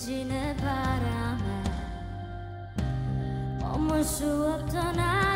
당신의 바람에 머물 수 없던 나